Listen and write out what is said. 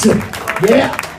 Jackson. Yeah.